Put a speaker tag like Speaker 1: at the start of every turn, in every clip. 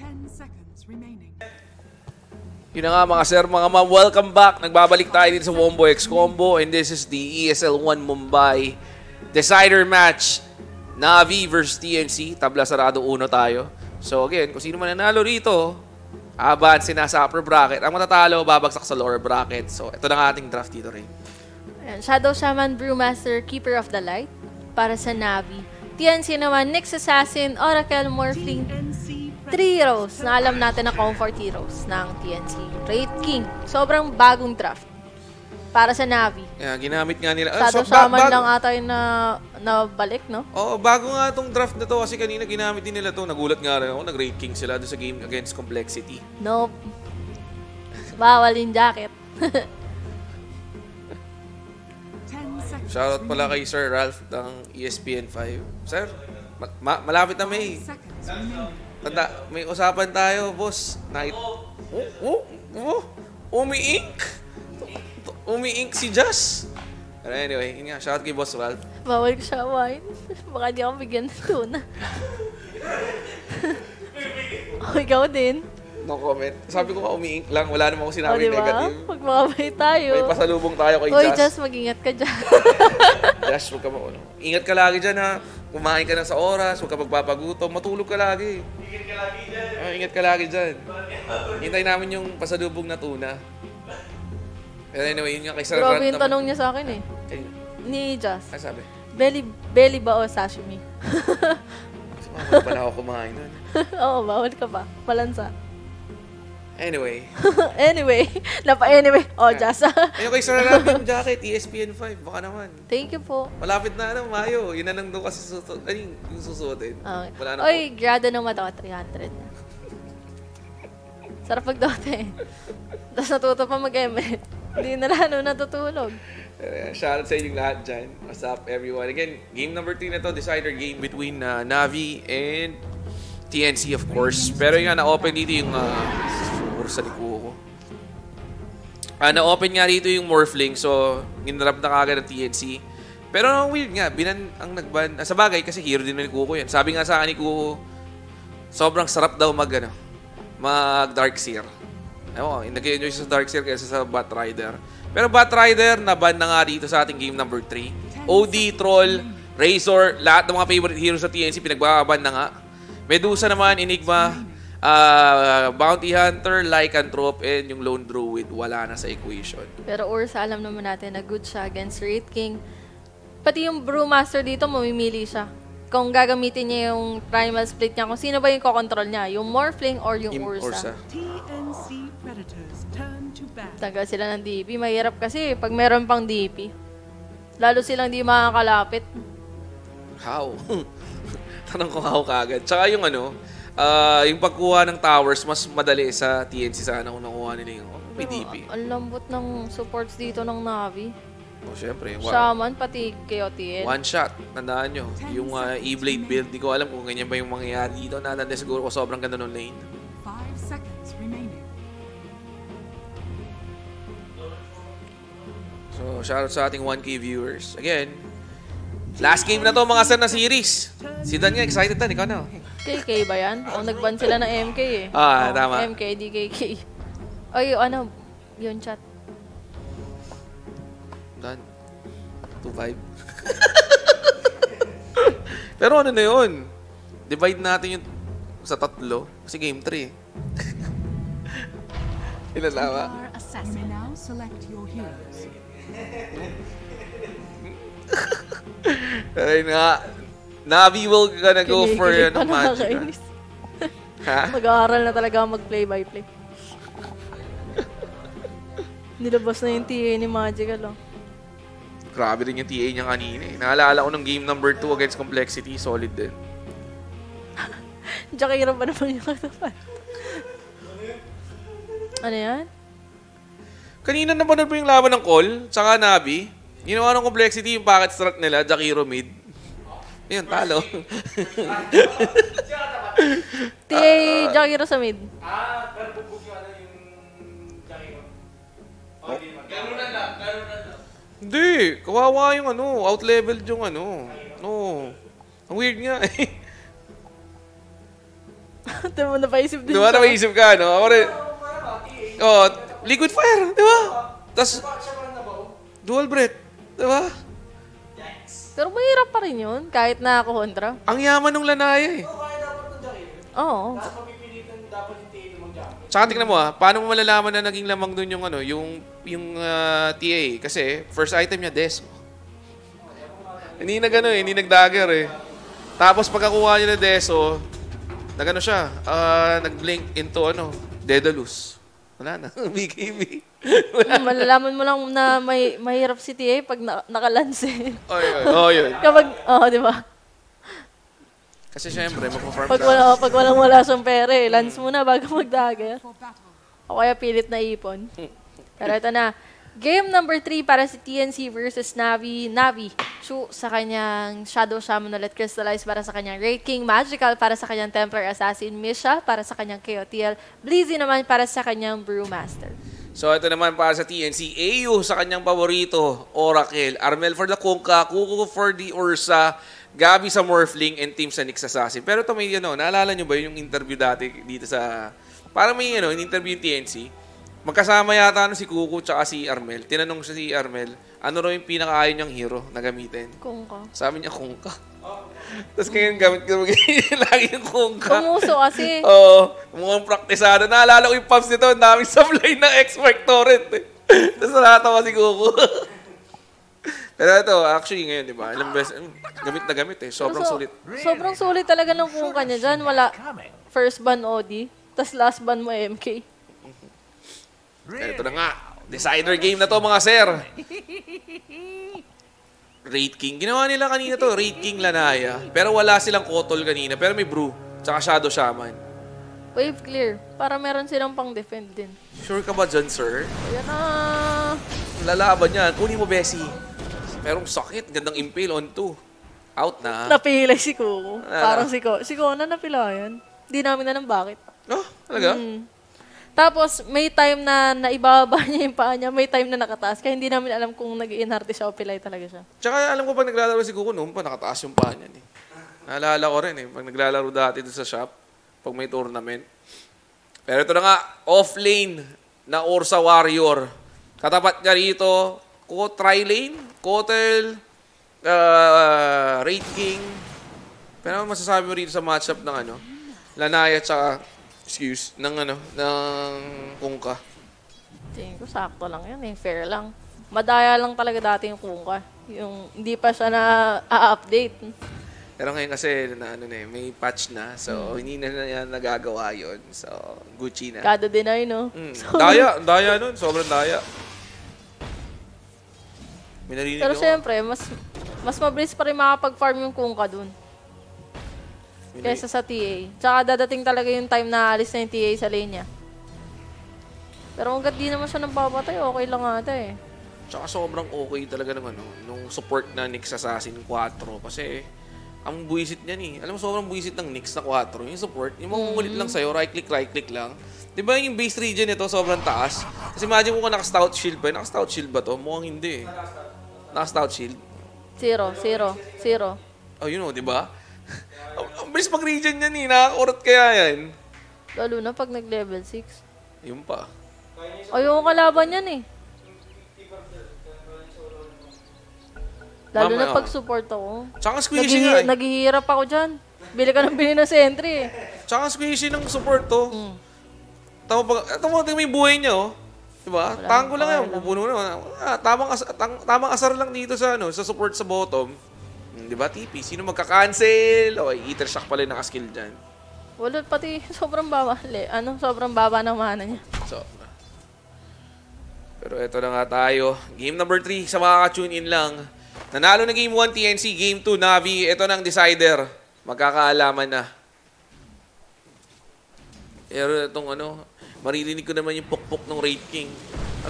Speaker 1: Ten seconds remaining.
Speaker 2: Yun na nga mga sir, mga ma'am, welcome back. Nagbabalik tayo dito sa Wombo X Combo and this is the ESL 1 Mumbai Decider match. Navi versus TNC. Tabla sarado uno tayo. So again, kung sino man nanalo rito, advance na sa upper bracket. Ang matatalo, babagsak sa lower bracket. So ito na nga ating draft dito rin.
Speaker 3: Ayan, Shadow Shaman Brewmaster, Keeper of the Light para sa Navi. TNC naman, Nyx Assassin, Oracle Morphling, 3 heroes na alam natin na comfort heroes ng TNC. Raid King, sobrang bagong draft para sa Navi.
Speaker 2: Kaya ginamit nga nila.
Speaker 3: Shadow
Speaker 2: so, ba-
Speaker 3: Shaman lang ata yung na, na balik, no?
Speaker 2: Oo, bago nga itong draft na to kasi kanina ginamit din nila to. Nagulat nga rin ako, nag-rate king sila doon sa game against Complexity.
Speaker 3: Nope. Bawal yung jacket.
Speaker 2: Shoutout pala kay Sir Ralph ng E ESPN 5. Sir, ma- ma- malapit na May.
Speaker 1: Seconds.
Speaker 2: Tanda, may usapan tayo, boss. Night. Oh, oh, oh, umi-ink. Umi-ink si Jazz. Pero anyway, yun nga, shoutout kay Boss Ralph.
Speaker 3: Bawal ko siya wine. Baka di ako bigyan ng tuna. oh, ikaw din.
Speaker 2: No comment. Sabi ko nga, umi-ink lang. Wala naman ako sinabi
Speaker 3: di ba?
Speaker 2: negative.
Speaker 3: Magmamay tayo.
Speaker 2: May pasalubong tayo kay
Speaker 3: Uy,
Speaker 2: Jazz.
Speaker 3: just mag-ingat ka dyan.
Speaker 2: Jazz, huwag ka mo. Ano. Ingat ka lagi dyan ha. Kumain ka na sa oras, huwag ka magpapagutom, matulog ka lagi. Ingat ka lagi dyan. ingat ka lagi dyan. Hintay namin yung pasalubong na tuna. Pero anyway, yun nga kay Sir
Speaker 3: Grabe yung
Speaker 2: naman.
Speaker 3: tanong niya sa akin eh.
Speaker 2: Kay,
Speaker 3: Ni Just.
Speaker 2: ano sabi?
Speaker 3: Belly, belly ba o sashimi?
Speaker 2: Kasi mga pala ako kumain nun.
Speaker 3: Oo, bawal ka ba? Malansa.
Speaker 2: Anyway.
Speaker 3: anyway, napa anyway. Oh, Just.
Speaker 2: Ayun kay Sir Rant yung jacket, ESPN 5. Baka naman.
Speaker 3: Thank you po.
Speaker 2: Malapit na ano, Mayo. Yun na lang doon kasi susuot. Ano yung susuotin?
Speaker 3: Okay.
Speaker 2: Wala na
Speaker 3: Oy, grado ng mata ko, 300. Sarap pagdote. Tapos natuto pa mag-emet. Hindi na lalo natutulog.
Speaker 2: Uh, shoutout sa inyong lahat dyan. What's up, everyone? Again, game number 3 na to, decider game between uh, Navi and TNC, of course. Pero nga, na-open dito yung... Uh, sa liku ko. Ah, na-open nga dito yung Morphling, so ginrab na kagad ng TNC. Pero ang weird nga, binan ang nagban... Ah, sa bagay, kasi hero din ni Kuko yan. Sabi nga sa akin ni Kuko, sobrang sarap daw mag, ano, mag Darkseer. Ewan ko, nag-enjoy sa Darkseer kaysa sa Batrider. Pero Batrider, naban na nga dito sa ating game number 3. OD, Troll, Razor, lahat ng mga favorite heroes sa TNC, pinagbaban na nga. Medusa naman, Enigma, ah, Bounty Hunter, Lycanthrope, and yung Lone Druid, wala na sa equation.
Speaker 3: Pero Ursa, alam naman natin na good siya against Raid King. Pati yung Brewmaster dito, mamimili siya. Kung gagamitin niya yung primal split niya, kung sino ba yung kokontrol niya, yung Morphling or yung
Speaker 2: Im-
Speaker 3: Ursa.
Speaker 1: TNC Predators turn to bat.
Speaker 3: Tagal sila ng DP. Mahirap kasi pag meron pang DP. Lalo silang di makakalapit.
Speaker 2: How? Tanong ko how kagad. Tsaka yung ano, ah, yung pagkuha ng towers, mas madali sa TNC sana kung nakuha nila yung oh, may DP.
Speaker 3: Ang lambot ng supports dito ng Navi.
Speaker 2: Oh, syempre. Wow.
Speaker 3: Shaman, pati KOTL.
Speaker 2: One shot. Tandaan nyo. Yung ah, E-Blade build, di ko alam kung ganyan ba yung mangyayari dito. Natanda siguro ko sobrang ganda ng lane.
Speaker 1: Five seconds remaining.
Speaker 2: So, shoutout sa ating 1K viewers. Again, last game na to mga na series. Si Dan nga, excited Dan. Ikaw na.
Speaker 3: KK ba yan? O nagban sila ng MK eh.
Speaker 2: Ah,
Speaker 3: O,
Speaker 2: tama.
Speaker 3: MK, DKK. Ay, ano, yun chat.
Speaker 2: Dan. 2-5. Pero ano na yun? Divide natin yung sa tatlo. Kasi game 3. Ilan tama?
Speaker 1: You may now select your heroes.
Speaker 2: Ayun nga. Navi will gonna go for
Speaker 3: Kinikilig
Speaker 2: ano,
Speaker 3: pa
Speaker 2: magic.
Speaker 3: nakakainis.
Speaker 2: Ha?
Speaker 3: Mag-aaral na talaga ako mag-play by play. Nilabas na yung TA ni Magical oh.
Speaker 2: Grabe rin yung TA niya kanina eh. Naalala ko ng game number 2 against Complexity. Solid din.
Speaker 3: Jakira pa naman yung katapat. ano yan?
Speaker 2: Kanina napanood mo yung laban ng Call, tsaka Navi. Ginawa ng Complexity yung packet strat nila, Jakiro mid. Ayun, talo.
Speaker 3: TA Jakira sa mid.
Speaker 2: Hindi, kawawa yung ano, out-leveled yung ano. No. Ang weird nga eh.
Speaker 3: Di mo napaisip din
Speaker 2: Di ba
Speaker 3: siya.
Speaker 2: napaisip ka, no? Ako rin. Oh, liquid fire, di ba? Tapos, dual breath, di ba?
Speaker 3: Pero mahirap pa rin yun, kahit na ako kontra.
Speaker 2: Ang yaman ng lanaya eh.
Speaker 3: Oo.
Speaker 2: Tsaka tingnan mo ah, paano mo malalaman na naging lamang dun yung ano, yung yung ah, TA kasi first item niya desk. Hindi nag ano eh, hindi nag-dagger eh. Tapos pagkakuha niya na deso, nagano siya, ah, nag-blink into ano, Daedalus. Wala na, BKB.
Speaker 3: Hmm, Malalaman mo lang na may mahirap si TA pag na, nakalanse.
Speaker 2: Oy, oy, oh, yun.
Speaker 3: Kapag, oo, di ba?
Speaker 2: Kasi syempre, magpa-farm
Speaker 3: Pag wala, pag walang wala siyang pera eh, lance muna bago mag-dagger. O kaya pilit na ipon. Pero ito na. Game number 3 para si TNC versus Navi. Navi, Chu sa kanyang Shadow Shaman ulit. Crystallize para sa kanyang Raid King. Magical para sa kanyang Templar Assassin. Misha para sa kanyang KOTL. Blizzy naman para sa kanyang Brewmaster.
Speaker 2: So ito naman para sa TNC, AU sa kanyang paborito, Oracle, Armel for the Kunkka, Kuku for the Ursa, Gabi sa Morphling, and Team sa Nyx Assassin. Pero ito may ano, naalala nyo ba yung interview dati dito sa, parang may ano, interview yung TNC, magkasama yata ano, si Kuku tsaka si Armel. Tinanong siya si Armel, ano raw yung pinakaayon niyang hero na gamitin?
Speaker 3: Kung ka.
Speaker 2: Sabi niya, Kunkka. Tapos ngayon gamit ko lagi yung Kunkka.
Speaker 3: Kumuso kasi.
Speaker 2: Oo, mukhang praktisado. Naalala ko yung pubs nito, ang daming supply ng X-Mark torrent. Eh. Tapos nakatawa si Kuko. Pero ito, actually ngayon, di ba? Ilang beses, mm, gamit na gamit eh. Sobrang
Speaker 3: So-
Speaker 2: sulit.
Speaker 3: Sobrang sulit talaga ng kung kanya dyan. Wala first ban OD, tas last ban mo MK.
Speaker 2: Pero ito na nga, decider game na to mga sir. Raid King. Ginawa nila kanina to, Raid King Lanaya. Pero wala silang Kotol kanina. Pero may Brew. Tsaka Shadow Shaman.
Speaker 3: Wave clear. Para meron silang pang defend din.
Speaker 2: Sure ka ba dyan, sir?
Speaker 3: Ayan na.
Speaker 2: Lalaban yan. Kunin mo, Bessie. Merong sakit. Gandang impale on two. Out na.
Speaker 3: Napilay si Coco.
Speaker 2: Ah.
Speaker 3: Parang si Coco. Si Coco na napilayan. Hindi namin alam bakit.
Speaker 2: Oh, talaga?
Speaker 3: Mm. Tapos, may time na naibaba niya yung paa niya, may time na nakataas. Kaya hindi namin alam kung nag inarte siya o pilay talaga siya.
Speaker 2: Tsaka alam ko pag naglalaro si Kuko noon pa, nakataas yung paa niya. Eh. Naalala ko rin eh, pag naglalaro dati doon sa shop, pag may tournament. Pero ito na nga, off-lane na Ursa Warrior. Katapat niya rito, Kuko tri-lane, Kotel, uh, Raid King. Pero masasabi mo rito sa matchup ng ano, Lanaya tsaka, excuse, ng ano, ng Kungka.
Speaker 3: Tingin ko, sakto lang yun eh. Fair lang. Madaya lang talaga dati yung Kungka. Yung hindi pa siya na-update.
Speaker 2: Pero ngayon kasi na ano na eh, may patch na. So hindi na niya nagagawa 'yon. So Gucci na.
Speaker 3: Kada deny, no?
Speaker 2: Mm. Daya, daya nun, sobrang daya. May narinig
Speaker 3: Pero
Speaker 2: ako.
Speaker 3: syempre, mas mas mabilis pa rin makapag-farm yung Kungka dun. Kesa sa TA. Tsaka dadating talaga yung time na alis na yung TA sa lane niya. Pero hanggat di naman siya nagpapatay, okay lang ata eh.
Speaker 2: Tsaka sobrang okay talaga ng ano, nung support na Nyx Assassin 4 kasi ang buwisit niya ni. Alam mo sobrang buwisit ng Nyx na 4, yung support, yung mamukulit lang sa'yo, right click, right click lang. 'Di ba yung base region nito sobrang taas? Kasi imagine mo kung naka-stout shield ba, naka-stout shield ba to? Mukhang hindi eh. Naka-stout shield.
Speaker 3: Zero, zero, zero.
Speaker 2: Oh, you know, 'di ba? Ang bilis mag-region niyan eh, nakaka kaya yan.
Speaker 3: Lalo na pag nag-level 6.
Speaker 2: Yun pa.
Speaker 3: Ayoko kalaban yan eh. Lalo
Speaker 2: Mamaya,
Speaker 3: na pag support ako.
Speaker 2: Tsaka squishy
Speaker 3: Naghihi-
Speaker 2: nga eh.
Speaker 3: naghihirap ako dyan. Bili ka ng bili ng sentry eh.
Speaker 2: Tsaka squishy ng support to.
Speaker 3: Mm.
Speaker 2: Tama pag, ito mo, tingnan mo yung buhay niya, oh. Diba?
Speaker 3: Wala
Speaker 2: Tango lang yan. Pupuno na. Ah, tamang, as, tang, tamang asar lang dito sa, ano, sa support sa bottom. Hmm, di ba, TP? Sino magka-cancel? Okay, eater shock pala yung nakaskill dyan.
Speaker 3: Wala pati sobrang baba. Le, ano, sobrang baba ng mana niya.
Speaker 2: So, pero eto na nga tayo. Game number 3 sa mga ka-tune in lang. Nanalo na game 1 TNC, game 2 Navi. Ito na ang decider. Magkakaalaman na. Pero itong ano, maririnig ko naman yung pukpok ng Raid King.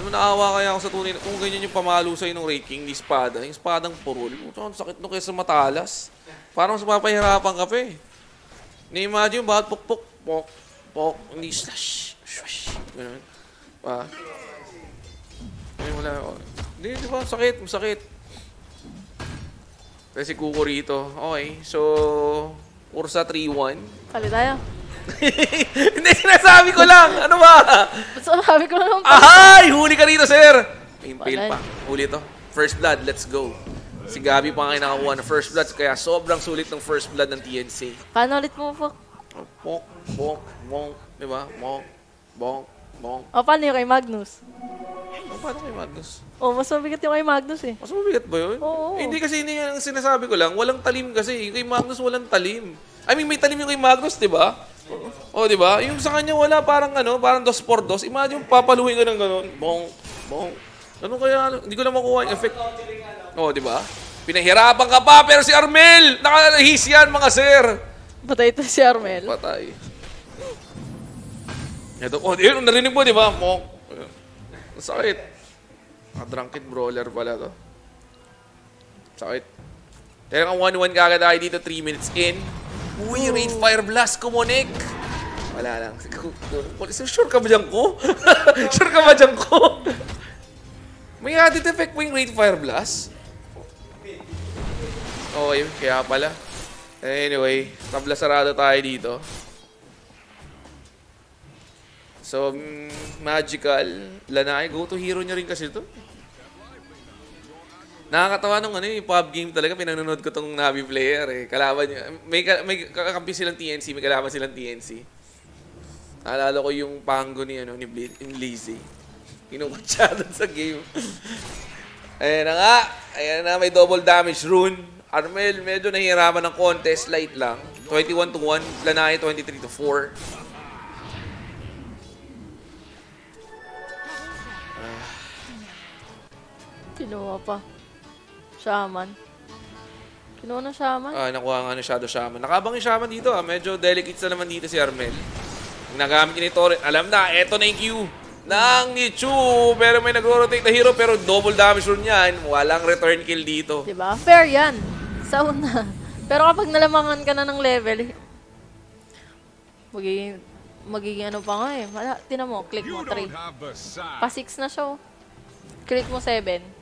Speaker 2: Ano naawa kaya ako sa tunay na kung ganyan yung pamalo sa'yo ng Raid King, di espada. Yung espadang. Puto, ang sakit nung kaysa matalas. Parang sa mapahirapan ka pa eh. Na-imagine, bakit pukpok, pok, pok, hindi slash, swash, ganun. Pa. Ay, wala ako. Hindi, di ba? Sakit, masakit. Kasi Kuko rito. Okay, so, Ursa 3-1.
Speaker 3: Kali tayo.
Speaker 2: Hindi, sinasabi ko lang. Ano ba?
Speaker 3: So, sabi ko lang,
Speaker 2: Ahay! Huli ka rito, sir! Impale pa. Huli to. First blood, let's go. Si Gabi pa nga nakakuha ng first blood, kaya sobrang sulit ng first blood ng TNC.
Speaker 3: paano ulit mo po?
Speaker 2: Bonk, bonk, bonk. Di ba? Bonk, bonk, bonk.
Speaker 3: O, paano yung kay Magnus?
Speaker 2: Oh, paano kay Magnus?
Speaker 3: O, mas mabigat yung kay Magnus eh.
Speaker 2: Mas mabigat ba yun?
Speaker 3: Oo.
Speaker 2: Eh, hindi kasi hindi ang sinasabi ko lang. Walang talim kasi. Yung kay Magnus walang talim. I mean, may talim yung kay Magnus, di ba? O, di ba? Yung sa kanya wala parang ano, parang dos por dos. Imagine, papaluhin ka ng ganun. Bong, bong. Ano kaya, hindi ko na makuha yung effect. O, di ba? Pinahirapan ka pa, pero si Armel, nakalahis yan, mga sir.
Speaker 3: Patay ito si Armel.
Speaker 2: Patay. Ito, oh, yun, narinig mo, di ba? Mok. Ang Sakit. Drunken brawler pala to. Sakit. Kaya kang 1-1 kagad tayo dito, 3 minutes in. Uy, raid fire blast, kumunik. Wala lang. Sure ka ba dyan ko? sure ka ba dyan ko? May added effect po yung raid fire blast. Yun. Kaya pala. Anyway, tabla sarado tayo dito. So, mm, magical. Lanay, go to hero nyo rin kasi to. Nakakatawa nung ano yung pub game talaga, pinanonood ko tong Navi player eh. Kalaban niya. May, may kakampi silang TNC, may kalaban silang TNC. Naalala ko yung pango ni, ano, ni, Bli- ni Lizzy. Kinukutsa doon sa game. Ayan na nga. Ayan na, may double damage rune. Armel, medyo nahihirapan ng konti. Slight lang. 21 to 1. Lanay, 23 to 4.
Speaker 3: Kinuha pa. Shaman. Kinuha na Shaman.
Speaker 2: Ah, nakuha nga ni Shadow Shaman. Nakabang yung Shaman dito ah. Medyo delicate na naman dito si Armel. Nagamit ni Torre. Alam na, eto na yung Q ng Nichu. Pero may nagro-rotate na hero pero double damage rune yan. Walang return kill dito.
Speaker 3: Diba? Fair yan. Sa una. Pero kapag nalamangan ka na ng level, magiging, magiging ano pa nga eh. Wala, tinan mo, click mo 3. Pa 6 na siya oh. Click mo 7.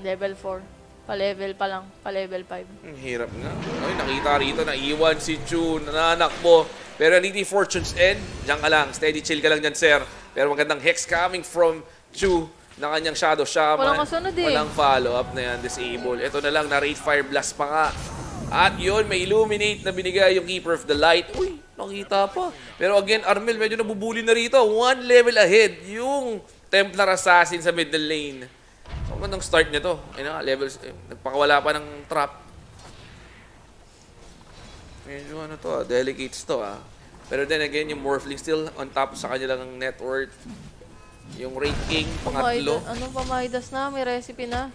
Speaker 3: Level 4. Pa-level pa lang. Pa-level 5.
Speaker 2: Ang hirap nga. Ay, nakita rito na iwan si Chu, nananakbo. Pero yung Fortune's End. Diyan ka lang. Steady chill ka lang dyan, sir. Pero magandang hex coming from Chu na kanyang Shadow Shaman.
Speaker 3: Walang kasunod eh.
Speaker 2: Walang follow-up na yan. Disable. Ito na lang, na-rate Fire Blast pa nga. At yun, may Illuminate na binigay yung Keeper of the Light. Uy, nakita pa. Pero again, Armel, medyo nabubuli na rito. One level ahead. Yung Templar Assassin sa middle lane. So, magandang start nito. Ayun nga, levels. Eh, nagpakawala pa ng trap. Medyo ano to ah, to ah. Pero then again, yung Morphling still on top sa kanilang net worth. Yung Raid King, pangatlo.
Speaker 3: Pamaidas, ano pamaidas na? May recipe na.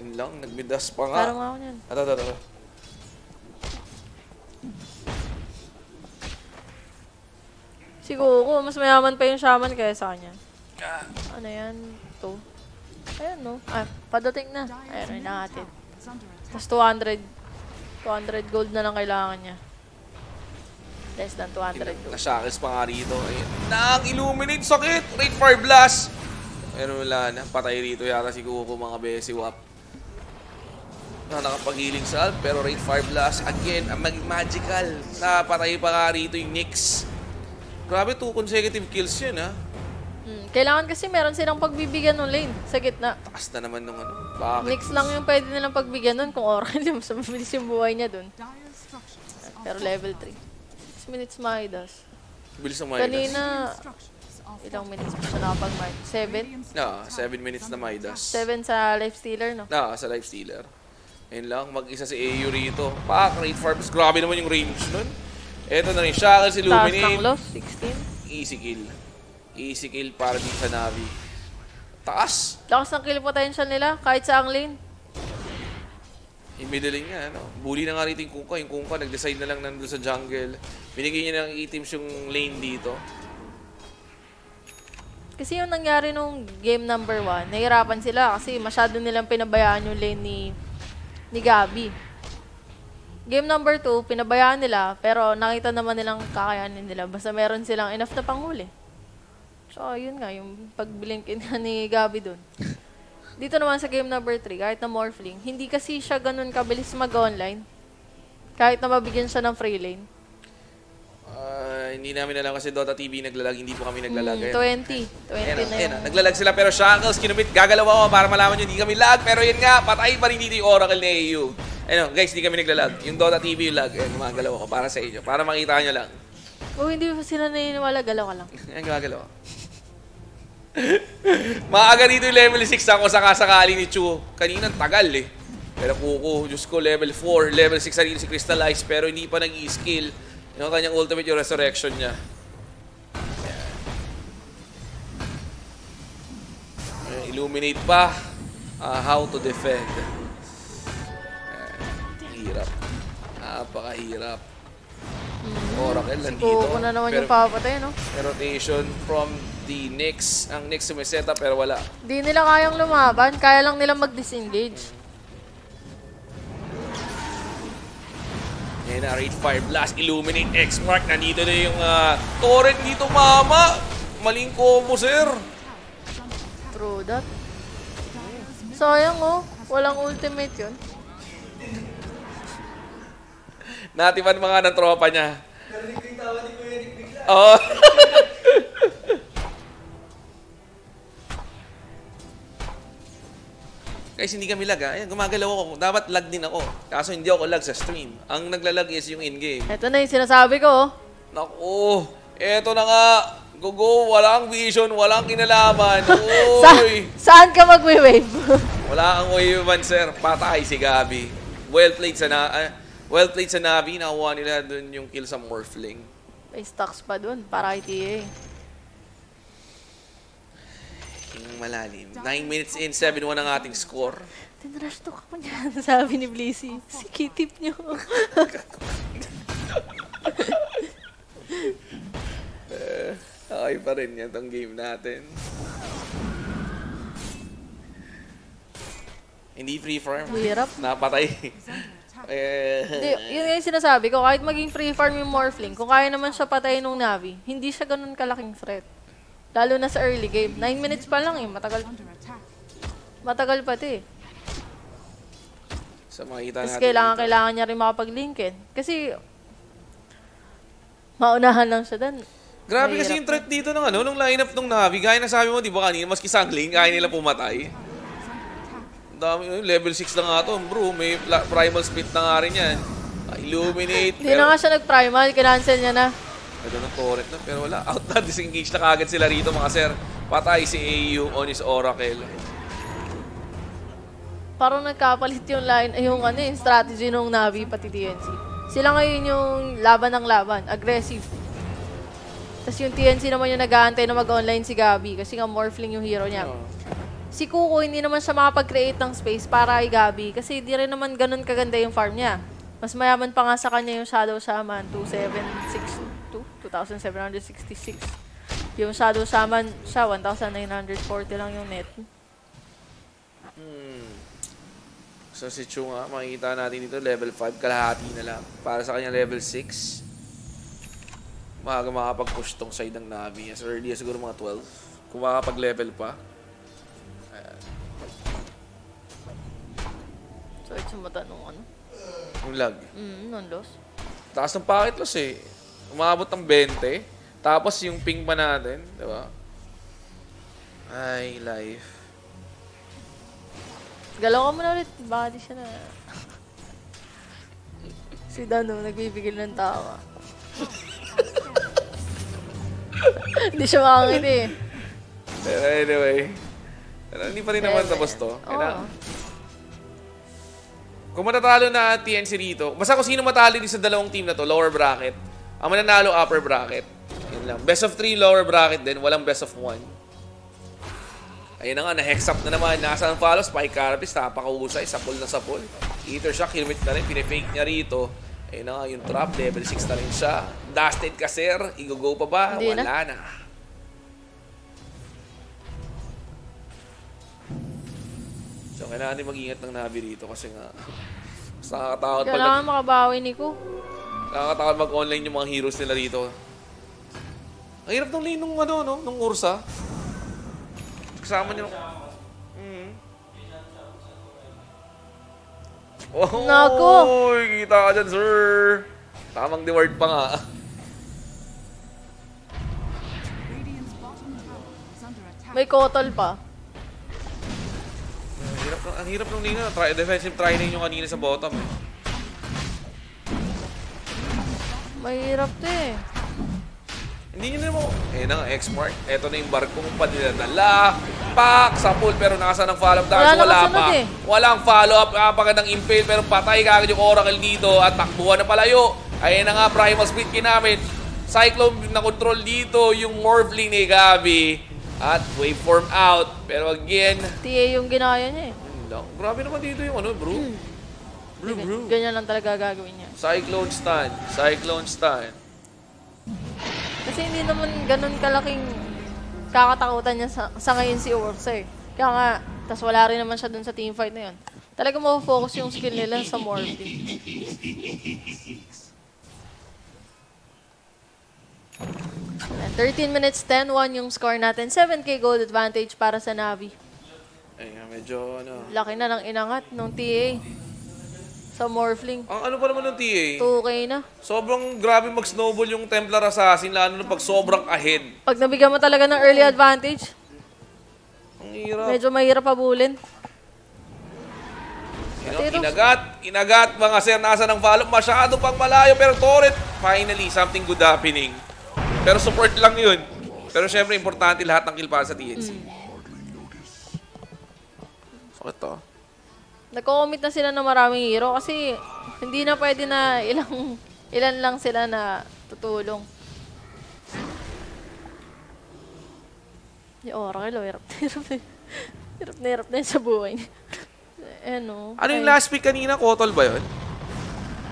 Speaker 2: Yun lang, nagmidas pa nga.
Speaker 3: Parang ako niyan.
Speaker 2: Ito, ito, ito.
Speaker 3: Siguro, mas mayaman pa yung shaman kaya sa kanya. Ano yan? To. Ayan no. Ah, padating na. Ayan, na natin.
Speaker 1: is under attack.
Speaker 3: Tapos 200. 200 gold na lang kailangan niya. Less than 200 gold.
Speaker 2: Nashackles pa nga rito. Ayun. Nang illuminate sakit! Raid Fire Blast! Pero wala na. Patay rito yata si Kuko mga besi wap. Na nakapag-healing salve pero Raid Fire Blast again mag magical. Napatay pa nga rito yung Nyx. Grabe, two consecutive kills yun ha.
Speaker 3: Hmm, kailangan kasi meron silang pagbibigyan ng lane sa gitna.
Speaker 2: Taas na naman ng ano. Bakit?
Speaker 3: Mix lang yung pwede nilang pagbigyan nun kung oral yung mabilis yung buhay niya dun. Pero level 3. 6 minutes Midas.
Speaker 2: Bilis ng Midas.
Speaker 3: Kanina, ilang minutes pa siya nakapag-Midas? 7?
Speaker 2: Na, 7 minutes na Midas.
Speaker 3: 7 sa life stealer, no?
Speaker 2: Na, sa life stealer. Ayun lang, mag-isa si AU rito. Pak, Raid Farms. Grabe naman yung range nun. Eto na rin, Shackles
Speaker 3: Taas ng loss, 16.
Speaker 2: Easy kill. Easy kill para din sa Navi. Taas.
Speaker 3: Lakas ng kill potential nila, kahit sa ang lane.
Speaker 2: Yung middle lane nga, ano. Bully na nga rito yung Kuka. Yung Kuka, nag-decide na lang nandun sa jungle. Binigyan niya ng items yung lane dito.
Speaker 3: Kasi yung nangyari nung game number 1, nahirapan sila kasi masyado nilang pinabayaan yung lane ni, ni Gabi. Game number 2, pinabayaan nila, pero nakita naman nilang kakayanin nila. Basta meron silang enough na panghuli. So, yun nga, yung pagbilinkin nga ni Gabi dun. Dito naman sa game number 3, kahit na Morphling, hindi kasi siya ganun kabilis mag-online. Kahit na mabigyan siya ng free lane.
Speaker 2: Ay, hindi namin alam kasi Dota TV naglalag, hindi po kami naglalag.
Speaker 3: Mm,
Speaker 2: Ayan.
Speaker 3: 20. 20
Speaker 2: Ayan,
Speaker 3: na
Speaker 2: ayan,
Speaker 3: yun.
Speaker 2: naglalag sila pero Shackles, kinumit, gagalaw ako para malaman nyo, hindi kami lag. Pero yun nga, patay pa rin dito yung Oracle ni AU. Ayun, guys, hindi kami naglalag. Yung Dota TV yung lag. Ayan, gumagalaw ako para sa inyo. Para makita nyo lang.
Speaker 3: Kung hindi pa sila naniniwala, galaw ka lang.
Speaker 2: Ayan, gumagalaw ako. Maaga dito yung level 6 ako sa kasakali ni Chu. Kanina, tagal eh. Pero kuko, Diyos ko, level 4. Level 6 na rin si Crystallize pero hindi pa nag-i-skill. Yung kanyang ultimate yung resurrection niya. Ayan, illuminate pa. Ah, how to defend. Ayan, hirap. Napakahirap. Oracle, nandito.
Speaker 3: Kuko na naman
Speaker 2: Pero-
Speaker 3: yung papatay, no?
Speaker 2: rotation from the Knicks. Ang Knicks sumiseta pero wala.
Speaker 3: Di nila kayang lumaban. Kaya lang nila mag-disengage.
Speaker 2: Yan na, Raid Fire Blast, Illuminate, X-Mark. Nandito na yung ah, torrent dito, mama. Maling combo, sir.
Speaker 3: True that. Sayang, oh. Walang ultimate yun.
Speaker 2: Natipan mga ng tropa niya. Oo. Guys, hindi kami lag ha. Ayan, gumagalaw ako. Dapat lag din ako. Kaso hindi ako lag sa stream. Ang naglalag is yung in-game.
Speaker 3: Ito na yung sinasabi ko, oh.
Speaker 2: Naku, eto na nga. Gugo, walang vision, walang kinalaman.
Speaker 3: Sa
Speaker 2: Uy!
Speaker 3: saan ka magwe-wave?
Speaker 2: Wala kang waveman, sir. Patay si Gabi. Well played sa na ah, well played sa Navi. Nakuha nila dun yung kill sa Morphling.
Speaker 3: May stocks pa dun, para kay TA.
Speaker 2: Yung malalim. 9 minutes in, 7-1 ang ating score.
Speaker 3: Tinrush to ka mo dyan, sabi ni Blissy. Si kitip nyo.
Speaker 2: Okay pa rin yan tong game natin. Hindi free farm.
Speaker 3: Hirap.
Speaker 2: Napatay. Eh,
Speaker 3: Hindi, yun yung sinasabi ko, kahit maging free farm yung Morphling, kung kaya naman siya patayin ng Navi, hindi siya ganun kalaking threat. Lalo na sa early game. 9 minutes pa lang eh, matagal, matagal pa 'to eh.
Speaker 2: sa makita
Speaker 3: Tapos
Speaker 2: natin.
Speaker 3: kailangan,
Speaker 2: dito.
Speaker 3: kailangan niya rin makapag-linkin. Kasi, maunahan lang siya dun.
Speaker 2: Grabe kasi yung threat dito ng ano, nung lineup ng Navi. Gaya na sabi mo, di ba kanina, maski sangling, kaya nila pumatay. Dami, eh, level 6 na nga to, bro. May primal split na nga rin yan. Illuminate.
Speaker 3: Hindi na nga siya nag-primal, kinancel niya na.
Speaker 2: Ito ng torrent na, pero wala. Out na, disengage na kagad sila rito mga sir. Patay si AU on his Oracle.
Speaker 3: Parang nagkapalit yung line, ay, yung ano yung strategy ng Navi pati TNC. Sila ngayon yung laban ng laban, aggressive. Tapos yung TNC naman yung nag-aantay na mag-online si Gabi kasi nga Morphling yung hero niya.
Speaker 2: Oh.
Speaker 3: Si Kuko hindi naman siya makapag-create ng space para kay Gabi kasi di rin naman ganun kaganda yung farm niya. Mas mayaman pa nga sa kanya yung Shadow Shaman 2762, 2766. Yung Shadow Shaman siya 1940 lang yung net.
Speaker 2: Hmm. So si Chu nga, makikita natin dito, level 5, kalahati na lang. Para sa kanya level 6. Maaga makapag-push tong side ng Navi. As early as siguro mga 12. Kung makapag-level pa.
Speaker 3: So, it's yung mata nung ano.
Speaker 2: Yung lag.
Speaker 3: Mm, nung loss.
Speaker 2: Taas ng packet loss eh. Umabot ng 20. Tapos yung ping pa natin, di ba? Ay, life.
Speaker 3: Galaw ka muna ulit. Baka di siya na... si Dano, nagbibigil ng tawa. Hindi siya makakita eh.
Speaker 2: Pero anyway. Pero hindi pa rin naman tapos to. Kailangan- Kung matatalo na TNC dito, basta kung sino matalo din sa dalawang team na to, lower bracket. Ang mananalo, upper bracket. Yun lang. Best of 3, lower bracket din. Walang best of 1. Ayun na nga, na-hex up na naman. Nasa ang follow, Spike Carapace, napakahusay. Sapul na sapul. Ether Shock, helmet na rin. Pinifake niya rito. Ayun na nga, yung trap, level 6 na rin siya. Dusted ka, sir. Igo-go pa ba?
Speaker 3: Hindi na.
Speaker 2: Wala na. So, kailangan din mag-ingat ng Navi rito kasi nga mas nakakatakot pag
Speaker 3: Kailangan makabawi ni Ku.
Speaker 2: Nakakatakot mag-online yung mga heroes nila dito. Ang hirap ng lane nung ano, no? Nung Ursa. Kasama niya nung... Mm. Mm-hmm. Oh,
Speaker 3: Nako!
Speaker 2: Kita ka dyan, sir! Tamang reward pa nga.
Speaker 3: May kotol pa.
Speaker 2: Ang hirap, ang hirap nung Nina. Try, defensive try na yung kanina sa bottom eh.
Speaker 3: Mahirap to eh.
Speaker 2: Hindi nyo mo. Eh na nga, X-Mark. Eto na yung barkong paniladala. Pak! Sa pool pero nasa ng follow-up dahil
Speaker 3: Wala
Speaker 2: wala, pa.
Speaker 3: eh.
Speaker 2: Walang follow-up. Napakagandang impale pero patay kagad yung Oracle dito at takbuhan na palayo. Ayun na nga, Primal Speed ginamit. Cyclone na control dito yung Morphling ni Gabi. At waveform out. Pero again,
Speaker 3: TA yung ginaya niya eh.
Speaker 2: lang. Grabe naman dito yung ano, bro. Bro, bro.
Speaker 3: Ganyan lang talaga gagawin niya.
Speaker 2: Cyclone stun. Cyclone stun.
Speaker 3: Kasi hindi naman ganun kalaking kakatakutan niya sa, sa ngayon si Ursa eh. Kaya nga, tas wala rin naman siya dun sa teamfight na yun. Talaga focus yung skill nila sa morphing. And 13 minutes, 10-1 yung score natin. 7k gold advantage para sa Navi.
Speaker 2: Ay, medyo ano.
Speaker 3: Laki na ng inangat nung TA. Sa Morphling.
Speaker 2: Ang ano pa naman ng TA?
Speaker 3: 2k na.
Speaker 2: Sobrang grabe mag-snowball yung Templar Assassin, lalo na pag sobrang ahead.
Speaker 3: Pag nabigyan mo talaga ng early advantage,
Speaker 2: Ang hirap.
Speaker 3: medyo mahirap habulin.
Speaker 2: Know,
Speaker 3: Pero-
Speaker 2: inagat, inagat, mga sir, nasa ng follow Masyado pang malayo, pero Torret, finally, something good happening. Pero support lang yun. Pero syempre, importante lahat ng kill para sa TNC.
Speaker 3: Mm.
Speaker 2: Sakit to.
Speaker 3: Nagko-commit na sila ng maraming hero kasi hindi na pwede na ilang ilan lang sila na tutulong. Yung Oracle, oh, hirap na hirap na. Hirap na hirap na sa buhay niya. Ano?
Speaker 2: Ano yung last pick kanina? Kotol ba yun?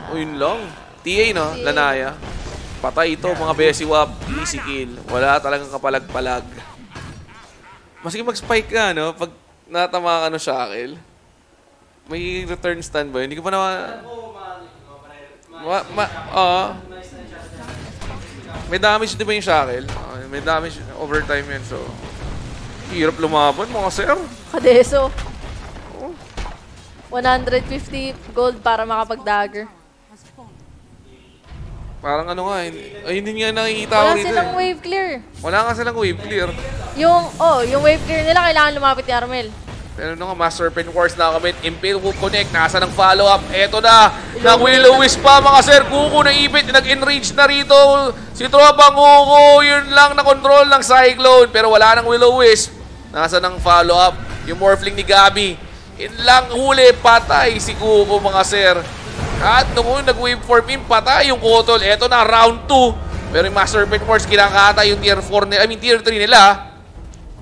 Speaker 2: O yun lang. TA, no?
Speaker 3: TA.
Speaker 2: Lanaya. Patay ito, mga besiwap. Easy kill. Wala talagang kapalag-palag. Maski mag-spike ka, no? Pag natama ka no shackle, may return stun ba yun? Hindi ko pa naman... Ma, ma, oo. May damage di ba yung shackle? May damage overtime yan, so... Hirap lumaban, mga sir.
Speaker 3: Kadeso. 150 gold para makapag-dagger.
Speaker 2: Parang ano nga, hindi, ay, hindi nga nakikita ko
Speaker 3: Wala
Speaker 2: rito
Speaker 3: silang
Speaker 2: eh.
Speaker 3: wave clear.
Speaker 2: Wala nga silang wave clear.
Speaker 3: Yung, oh, yung wave clear nila kailangan lumapit ni Armel.
Speaker 2: Pero nung Mass Serpent Wars na kami, Impale will connect, nasa ng follow-up. Eto na, na Willow Wisp pa mga sir. Kuko na ipit, nag-enrage na rito. Si Tropang Kuko, yun lang na control ng Cyclone. Pero wala ng Willow Wisp. Nasa ng follow-up, yung Morphling ni Gabi. Yun lang huli, patay si Kuko mga sir. At nung nag-waveform in, patay yung Kotol. Eto na, round 2. Pero yung Mass Serpent Wars, kinakata yung tier 4 nila, I mean tier 3 nila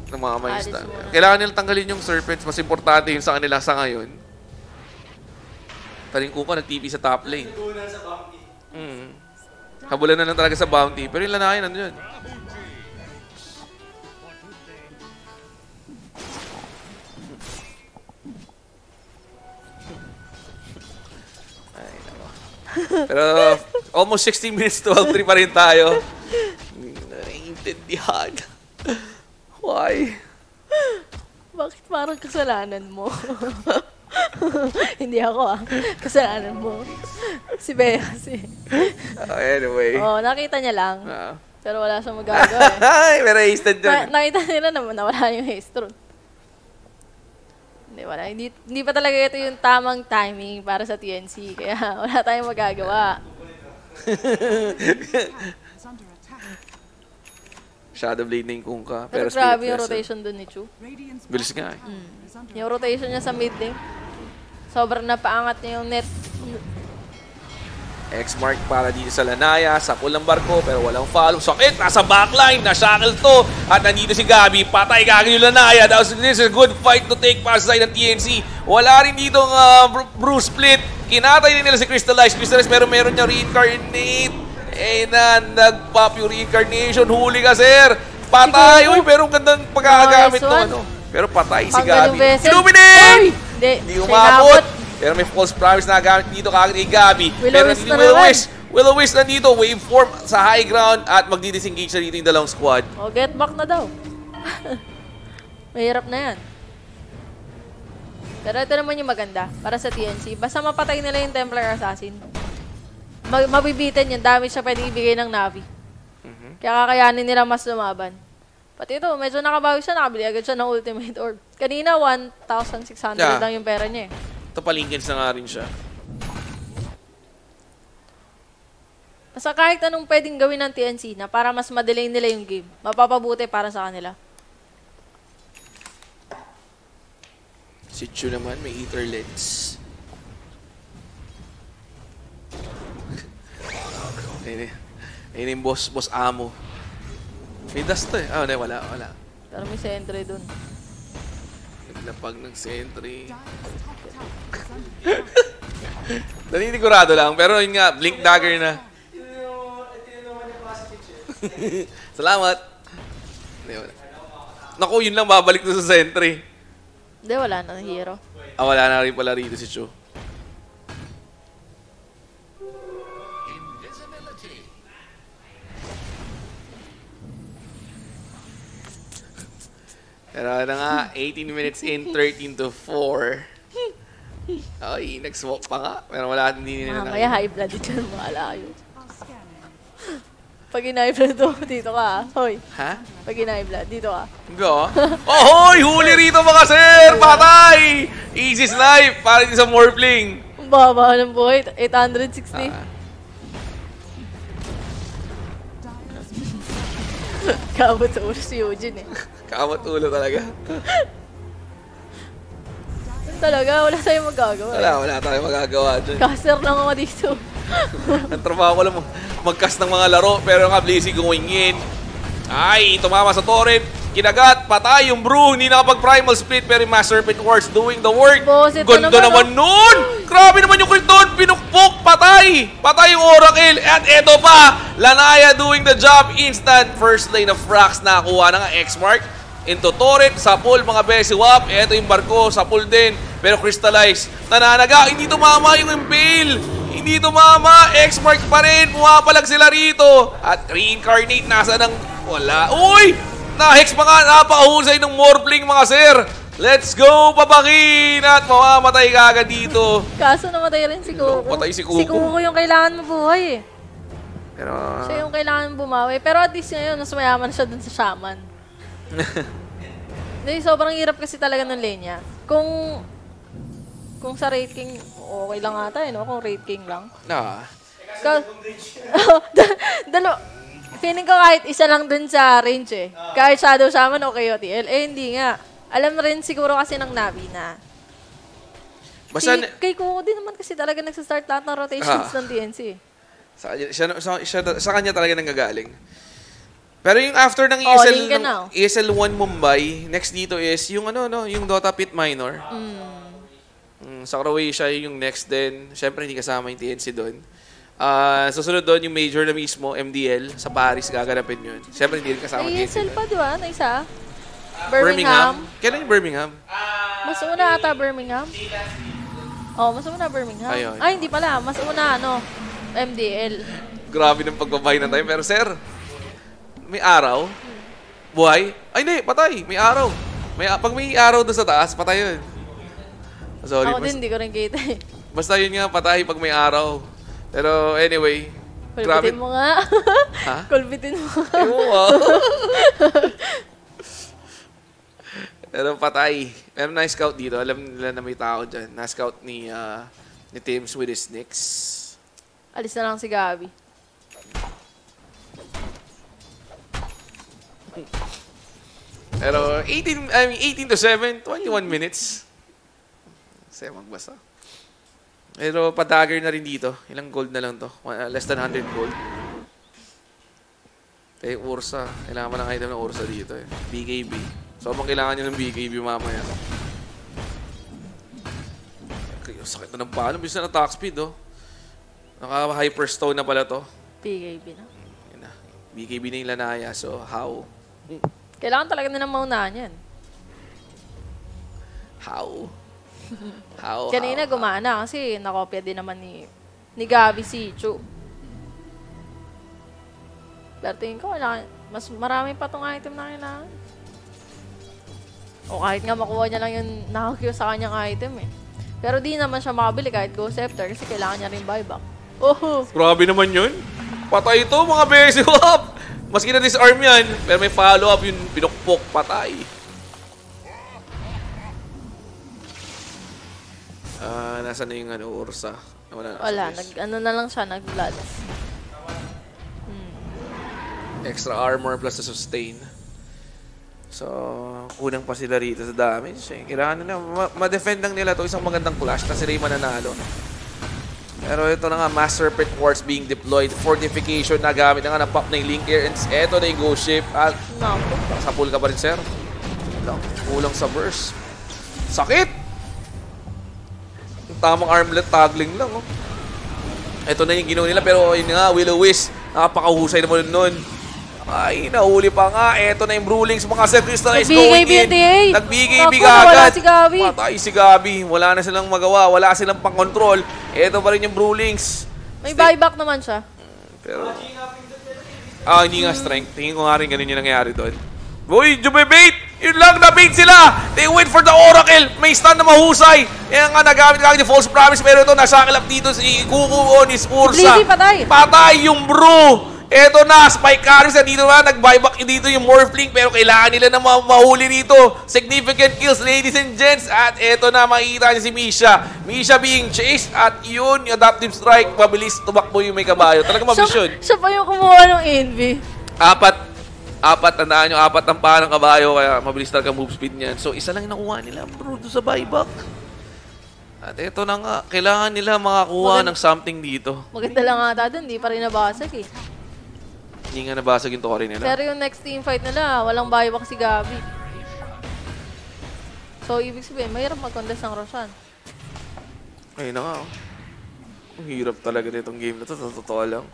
Speaker 2: ng mga
Speaker 3: muna.
Speaker 2: Kailangan nila tanggalin yung serpents. Mas importante yun sa kanila sa ngayon. Taring kuko nag-TP sa top lane. Mm. Habulan na lang talaga sa bounty. Pero yung lanayan nandun. Ay, nako. Pero almost 16 minutes to 3 pa rin tayo. Hindi na naiintindihan. Why?
Speaker 3: Bakit parang kasalanan mo? Hindi ako ah. Kasalanan mo. Si Bea kasi.
Speaker 2: Oh, anyway.
Speaker 3: Oo, nakita niya lang.
Speaker 2: Ah.
Speaker 3: Pero wala siyang magagawa eh.
Speaker 2: Ay, may raised
Speaker 3: Na, nakita nila naman na wala yung haste. Hindi, wala. Hindi, hindi pa talaga ito yung tamang timing para sa TNC. Kaya wala tayong magagawa.
Speaker 1: Is under attack.
Speaker 2: Shadow Blade na yung kung ka.
Speaker 3: Pero,
Speaker 2: Pero,
Speaker 3: grabe
Speaker 2: Spirit
Speaker 3: yung
Speaker 2: Vessel.
Speaker 3: rotation dun ni Chu.
Speaker 2: Bilis nga eh.
Speaker 1: under
Speaker 3: Yung rotation niya sa mid lane. Sobrang napaangat niya yung net.
Speaker 2: X-mark para dito sa Lanaya, sa pulang barko, pero walang follow. Sakit, nasa backline, na-shackle to. At nandito si Gabi, patay kagad yung Lanaya. That was, this is a good fight to take para sa side ng TNC. Wala rin dito ng uh, Bruce Split. Kinatay din nila si Crystallize. Crystallize, pero meron niya reincarnate. Na, nag-pop yung reincarnation. Huli ka, sir. Patay. Uy, pero ang gandang pagkakagamit
Speaker 3: Nice
Speaker 2: to. Ano. Pero patay si Gabi. Illuminate!
Speaker 3: Hindi.
Speaker 2: Hindi umabot. Pero may false promise na gamit dito kagad kay Gabi. Pero hindi Will-o-wisp.
Speaker 3: naman.
Speaker 2: Will-o-wisp nandito. Waveform sa high ground at magdi-disengage na dito yung dalawang squad.
Speaker 3: O, Oh, get back na daw. Mahirap na yan. Pero ito naman yung maganda para sa TNC. Basta mapatay nila yung Templar Assassin. Mag mabibitin yung damage na pwede ibigay ng Navi. Kaya kakayanin nila mas lumaban. Pati ito, medyo nakabawi siya, nakabili agad siya ng ultimate orb. Kanina, 1,600
Speaker 2: Yeah.
Speaker 3: lang yung pera niya eh.
Speaker 2: Ito palinkins na nga rin siya.
Speaker 3: Basta kahit anong pwedeng gawin ng TNC na para mas madelay nila yung game, mapapabuti para sa kanila.
Speaker 2: Si Chu naman, may ether lens. Ayun. Ayun yung boss, boss amo. May dust to eh. Ah, hindi, wala, wala.
Speaker 3: Pero may sentry dun.
Speaker 2: Naglapag ng sentry. Naninigurado lang, pero yun nga, blink dagger na. Salamat. Hindi, wala. Naku, yun lang, babalik to sa sentry.
Speaker 3: Hindi, wala na hero.
Speaker 2: Ah, wala na rin pala rito si Chu. Pero ano nga, 18 minutes in, 13 to 4. Ay, nag-smoke pa nga. Pero wala, hindi nila
Speaker 3: Mamaya high blood dito ng
Speaker 1: it.
Speaker 3: Pag in-high blood to, dito ka ah. Hoy,
Speaker 2: Ha?
Speaker 3: pag in-high blood, dito ka.
Speaker 2: Hindi oh. Ohoy! Huli rito mga sir! Patay! Easy's life! Para din sa Morphling.
Speaker 3: Ang baba ng buhay, 860.
Speaker 2: Ah,
Speaker 3: Kabot sa ulo si Eugene eh.
Speaker 2: Kamat ulo talaga.
Speaker 3: Talaga, wala tayong magagawa.
Speaker 2: Wala, wala tayong magagawa dyan.
Speaker 3: Caster lang ako dito.
Speaker 2: Ang trabaho ko lang mag-cast ng mga laro pero nga Blazing going in. Ay, tumama sa torrent. Kinagat, patay yung brew. Hindi nakapag-primal split pero yung Master Serpent Wars doing the work.
Speaker 3: Boss,
Speaker 2: Ganda naman,
Speaker 3: naman,
Speaker 2: nun! Grabe naman yung crit doon. Pinukpok, patay. Patay yung Oracle. At eto pa, Lanaya doing the job. Instant first lane of Frax nakakuha na nga X-Mark. Into turret, sa pool, mga besiwap. Eto yung barko, sa pool din. Pero crystallize. Nananaga, hindi tumama yung impale. Hindi tumama. X-Mark pa rin. Pumapalag sila rito. At reincarnate, nasa ng... Wala. Uy! Na-hex pa nga. Napakahusay ng Morphling, mga sir. Let's go, papakin! At mamamatay ka agad dito.
Speaker 3: Kaso namatay rin si Kuko.
Speaker 2: Patay si Kuko.
Speaker 3: Si Kuko yung kailangan mabuhay eh.
Speaker 2: Pero...
Speaker 3: Siya yung kailangan bumawi. Pero at least ngayon, mas mayaman siya dun sa shaman. Hindi, sobrang hirap kasi talaga ng lane niya. Kung... Kung sa rate king, okay lang ata eh, no? Kung rate king lang.
Speaker 2: Ah.
Speaker 3: Ka- Dalo, feeling ko kahit isa lang dun sa range eh. Kahit Shadow Shaman o KOTL. Eh, hindi nga. Alam rin siguro kasi ng Navi na
Speaker 2: Basta...
Speaker 3: kay, kay Kuko din naman kasi talaga nagsastart lahat ng rotations
Speaker 2: Ah.
Speaker 3: ng TNC.
Speaker 2: Sa, siya, sa, siya, sa kanya talaga nanggagaling. Pero yung after ng
Speaker 3: Oh,
Speaker 2: ESL,
Speaker 3: ka
Speaker 2: ng
Speaker 3: na.
Speaker 2: ESL 1 Mumbai, next dito is yung ano, no, yung Dota Pit Minor. Mm, sa Croatia yung next din. Siyempre hindi kasama yung TNC doon. Ah, susunod doon yung major na mismo, MDL. Sa Paris gaganapin yun. Siyempre hindi rin kasama
Speaker 3: Ay,
Speaker 2: TNC
Speaker 3: ESL
Speaker 2: doon.
Speaker 3: pa, ba? Na isa?
Speaker 2: Birmingham.
Speaker 3: Birmingham.
Speaker 2: Kailan yung Birmingham?
Speaker 3: Mas una ata Birmingham. Oh, mas una Birmingham.
Speaker 2: Ayun.
Speaker 3: Ay, hindi pala. Mas una, ano, MDL.
Speaker 2: Grabe ng pagbabahay ng time. Pero sir, may araw. Buhay. Ay, hindi. Patay. May araw. May, pag may araw doon sa taas, patay yun. Sorry.
Speaker 3: Ako din, hindi ko rin kita eh.
Speaker 2: Basta yun nga, patay pag may araw. Pero anyway, grabe.
Speaker 3: Kulbitin mo nga.
Speaker 2: Ha?
Speaker 3: Kulbitin mo nga.
Speaker 2: Ewan ko. Pero patay. Pero na-scout dito. Alam nila na may tao dyan. Na-scout ni, ah, ni Tims with his Knicks.
Speaker 3: Alis na lang si Gabi.
Speaker 2: Pero 18, I mean, 18 to 7, 21 minutes. Saya magbasa. Pero pa-dagger na rin dito. Ilang gold na lang to? Uh, less than 100 gold. Eh, Ursa. Kailangan pa ng item ng Ursa dito eh. BKB. So, bang kailangan nyo ng BKB mamaya? Ang sakit na ng palo. Bisa na attack speed, oh. Naka-hyperstone na pala to.
Speaker 3: PKB na.
Speaker 2: Yun na. BKB na yung Lanaya. So, how?
Speaker 3: Kailangan talaga na ng maunahan yan.
Speaker 2: How? How?
Speaker 3: Kanina
Speaker 2: how,
Speaker 3: gumana kasi nakopya din naman ni ni Gabi si Chu. Pero tingin ko, wala, mas marami pa tong item na kailangan. O kahit nga makuha niya lang yung nakakyo sa kanyang item eh. Pero di naman siya makabili kahit Ghost Scepter kasi kailangan niya rin buyback. Oh,
Speaker 2: Grabe naman yun. Patay ito, mga besiwap. Maski na disarm yan, pero may follow-up yung pinukpok, patay. Ah, nasa na yung ano, Ursa? Wala na.
Speaker 3: Wala, nag, ano na lang siya, nag-blood.
Speaker 2: Extra armor plus sa sustain. So, kulang pa sila rito sa damage. Eh. Kailangan ma- ma-defend lang nila to isang magandang clash na sila yung mananalo. Pero ito na nga, Mass Serpent Wards being deployed. Fortification na gamit na nga, na-pop na yung Link Air. And eto na yung Ghost Ship. At
Speaker 3: Naku.
Speaker 2: sa pool ka pa rin, sir. Lang, kulang sa burst. Sakit! Ang tamang armlet taggling lang, oh. Ito na yung ginawa nila, pero yun nga, Will-O-Wisp. Napakahusay naman nun. Ay, nahuli pa nga. Ito na yung Brulings, mga set crystallize
Speaker 3: Nagbigay
Speaker 2: going in.
Speaker 3: BNTA.
Speaker 2: Nagbigay
Speaker 3: Naku,
Speaker 2: biga
Speaker 3: nawala
Speaker 2: agad.
Speaker 3: si Gabi.
Speaker 2: Patay si Gabi. Wala na silang magawa. Wala silang pang-control. Ito pa rin yung Brulings.
Speaker 3: May buyback naman siya.
Speaker 2: Pero... Ah, hindi nga strength. Tingin ko nga rin ganun yung nangyari doon. Uy, Jumebait! Yun lang, na-bait sila! They went for the Oracle! May stun na mahusay! Yan nga, nagamit ka yung false promise. Pero ito, nasakilap dito si Kuku Onis Ursa.
Speaker 3: Blizzy, patay.
Speaker 2: Patay yung bro! Eto na, Spike Harris na dito na, nag-buyback dito yung Morphling pero kailangan nila na ma- mahuli rito. Significant kills, ladies and gents. At eto na, makikita niya si Misha. Misha being chased at yun, yung adaptive strike, mabilis tumakbo yung may kabayo. Talaga mabilis yun.
Speaker 3: Siya, pa yung kumuha ng Envy.
Speaker 2: Apat, apat, tandaan nyo, apat ang paa ng kabayo, kaya mabilis talaga move speed niyan. So, isa lang yung nakuha nila, bro, doon sa buyback. At eto na nga, kailangan nila makakuha
Speaker 3: Maganda-
Speaker 2: ng something dito.
Speaker 3: Maganda lang ata doon, di pa rin nabasag eh.
Speaker 2: Hindi nga nabasag yung tori nila.
Speaker 3: Pero yung next team fight nila, walang buyback si Gabi. So, ibig sabihin, mahirap mag-contest ng Roshan.
Speaker 2: Ayun na nga. oh. Ang hirap talaga nitong game na to, totoo lang.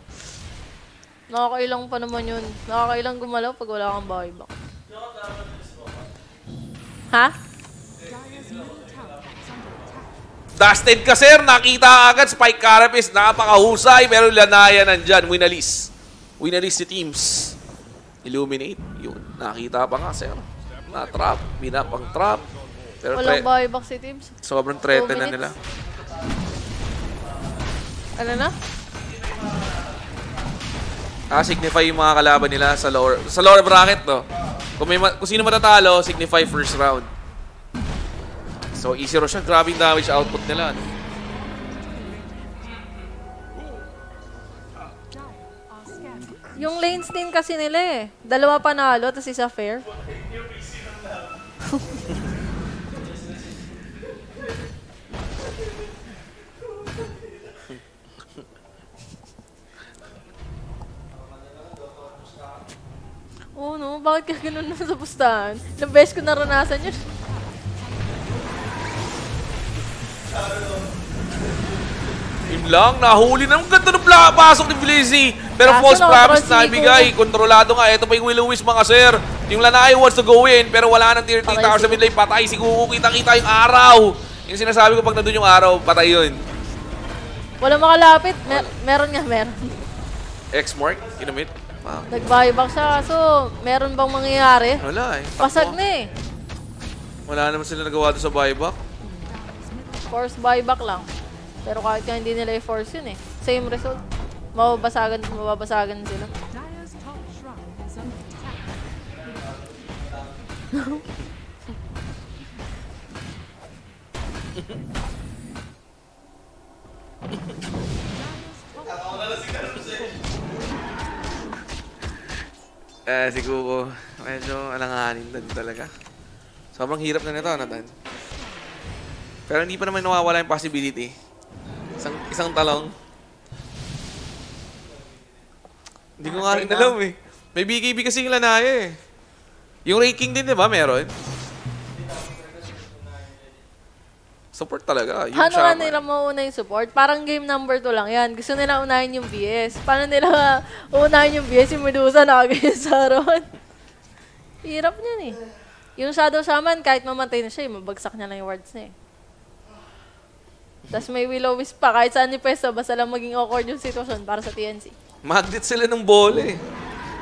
Speaker 3: Nakakailang pa naman yun. Nakakailang gumalaw pag wala kang buyback. Ha?
Speaker 2: Dusted ka, sir. Nakita agad. Spike Carapes, napakahusay. Pero Lanaya nandyan. Winalis. Winalis si teams. Illuminate. Yun. Nakita pa nga, sir. Na-trap. Binapang trap. Pero
Speaker 3: Walang buyback si Tibbs.
Speaker 2: sobrang threaten na nila.
Speaker 3: Ano na?
Speaker 2: Ah, signify yung mga kalaban nila sa lower sa lower bracket, no? Kung, may ma- kung sino matatalo, signify first round. So, easy Roshan. Grabe yung damage output nila. no?
Speaker 3: Yung lanes din kasi nila eh. Dalawa panalo, tapos isa fair. Oo no, bakit ka ganun sa pustahan? Ilang beses ko naranasan yun.
Speaker 2: Yun lang, nahuli na. Ang ganda ng pasok ni Blizzy. Pero
Speaker 3: Kaso
Speaker 2: false promise
Speaker 3: si
Speaker 2: na ibigay. Kontrolado nga. Ito pa yung Will-O-Wisp mga sir. Yung Lanay wants to go in, pero wala nang tier 3
Speaker 3: Patay
Speaker 2: tower sa mid lane. Patay si Kuku. Kitang-kita yung araw. Yung sinasabi ko pag nandun yung araw, patay yun.
Speaker 3: Wala makalapit. Mer- meron nga, meron.
Speaker 2: X-Mark, kinamit. Ah,
Speaker 3: Nag-buyback siya, kaso meron bang mangyayari?
Speaker 2: wala eh.
Speaker 3: Pasag na eh.
Speaker 2: Wala naman sila nagawa doon sa buyback.
Speaker 3: Force buyback lang. Pero kahit nga hindi nila i-force yun eh. Same result. Mababasagan, mababasagan sila.
Speaker 2: Eh, si Kuko, medyo alanganin din talaga. Sobrang hirap na nito, Nathan. Pero hindi pa naman nawawala yung possibility. Isang, talong. Hindi ko nga rin alam eh. May BKB kasi yung lanaya eh. Yung raking din, di ba, meron? Support talaga. Yung
Speaker 3: Paano nga nila mauna yung support? Parang game number 2 lang yan. Gusto nila unahin yung BS. Paano nila unahin yung BS? Yung Medusa nakagaya sa Ron. Hirap niyan eh. Yung Shadow Shaman, kahit mamatay na siya, eh, mabagsak niya lang yung wards niya eh. Tapos may Willow Wisp pa, kahit saan ni Pesto, basta lang maging awkward yung sitwasyon para sa TNC.
Speaker 2: Magnet sila ng bola eh.